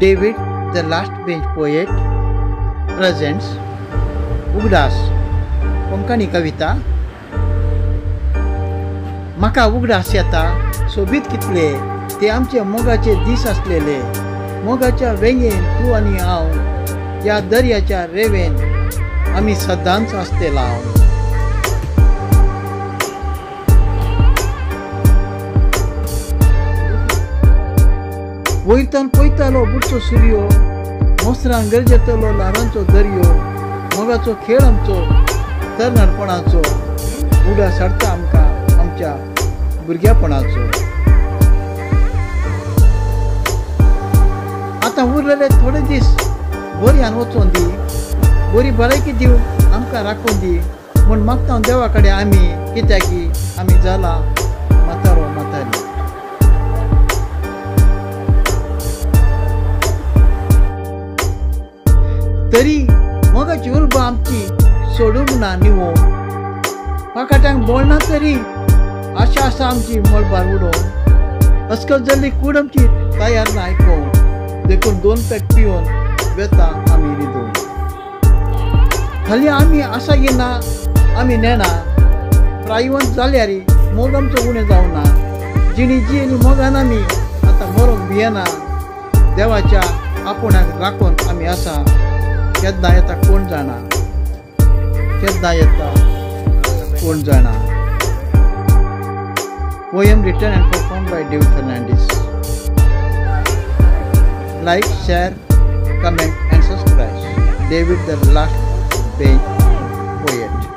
David, the last bench poet, presents उगडास कोंकणी कविता म्हाका उगडास येता सोबीत कितले ते आमचे मोगाचे दीस आसलेले मोगाच्या वेंगेन तूं आनी हांव या दर्याच्या रेवेन आमी सदांच आसते हांव वयतान पयतालो बुडचो सुर्यो मोसरान गरजेतलो ल्हारांचो दर्यो मोगाचो खेळ आमचो तरणारपणाचो उडा साडटा आमकां आमच्या भुरग्यापणाचो आतां उरलेले थोडे दीस बोरयान वचोन दी बरी भलायकी दिव आमकां राखून दी म्हूण मागता देवा कडेन आमी कित्याक की आमी जाला तरी मोगाची उर्बा आमची सोडूंक ना निवो. पाकाट्यांक बोलना तरी आशा आसा आमची मळबार उडोवन अस्कत जाल्ली कूड आमची तयार ना आयकोवंक देखून दोन पॅक पिवन वेता आमी न्हिदून खाली आमी आसा येना आमी नेना. प्रायवंत जाल्यार मोग आमचो उणें जावना जिणी जी मोगान आमी आतां मरोंक भियेना. देवाच्या आपुणाक राखून आमी आसा. केन्ना येता कोण जाणा केन्ना येता कोण जाणा poem written and perform by David Fernandes like share comment and subscribe David the last page poet